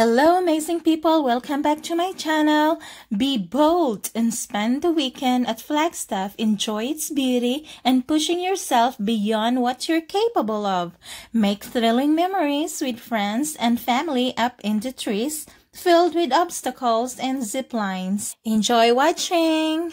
Hello amazing people, welcome back to my channel. Be bold and spend the weekend at Flagstaff. Enjoy its beauty and pushing yourself beyond what you're capable of. Make thrilling memories with friends and family up in the trees filled with obstacles and zip lines. Enjoy watching!